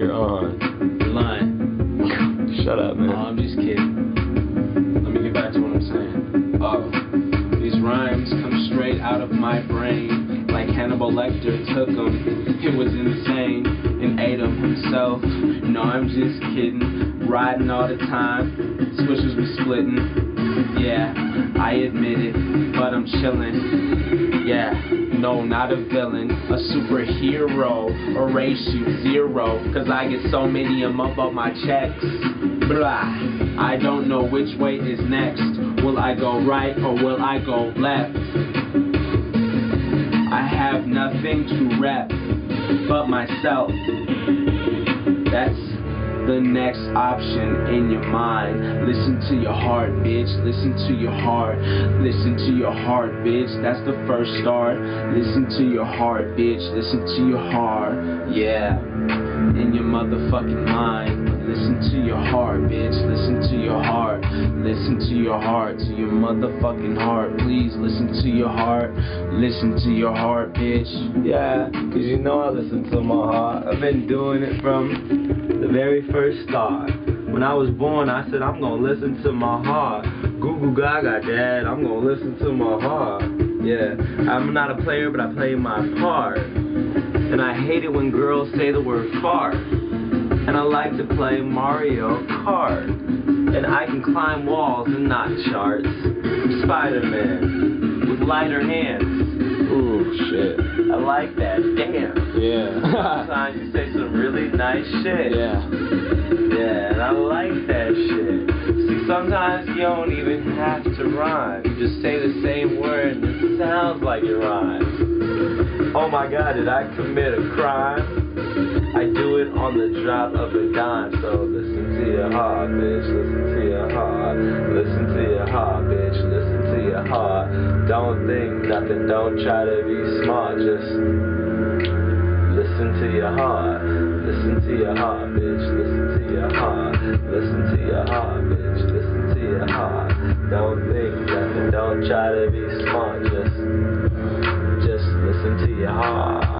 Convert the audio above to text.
You're on. You're lying. Shut up, man. No, I'm just kidding. Let me get back to what I'm saying. Oh, these rhymes come straight out of my brain. Like Hannibal Lecter took them. It was insane. And ate them himself. No, I'm just kidding. Riding all the time. Switches be splitting. Yeah, I admit it. But I'm chilling. Yeah no, not a villain, a superhero. Erase you zero, cause I get so many of them up on my checks. Blah, I don't know which way is next. Will I go right or will I go left? I have nothing to rep but myself. That's the next option in your mind. Listen to your heart, bitch. Listen to your heart. Listen to your heart, bitch. That's the first start. Listen to your heart, bitch. Listen to your heart. Yeah. In your motherfucking mind. Listen to your heart, bitch. Listen to your heart. Listen to your heart. To your motherfucking heart. Please listen to your heart. Listen to your heart, bitch. Yeah, cause you know I listen to my heart. I've been doing it from the very first start. When I was born, I said I'm gonna listen to my heart. Google Gaga, Dad, I'm gonna listen to my heart. Yeah, I'm not a player, but I play my part. And I hate it when girls say the word fart. And I like to play Mario Kart. And I can climb walls and not charts. I'm Spider-Man lighter hands. Ooh, shit. I like that. Damn. Yeah. Sometimes you say some really nice shit. yeah. Yeah, and I like that shit. See, sometimes you don't even have to rhyme. You just say the same word and it sounds like it rhymes. Oh my god, did I commit a crime? I do it on the drop of a dime, so listen to your heart, bitch. Listen to your heart. Listen to your heart, bitch. Listen to your heart. Don't think nothing, don't try to be smart, just listen to your heart. Listen to your heart, bitch, listen to your heart. Listen to your heart, bitch, listen to your heart. Don't think nothing, don't try to be smart, just just listen to your heart.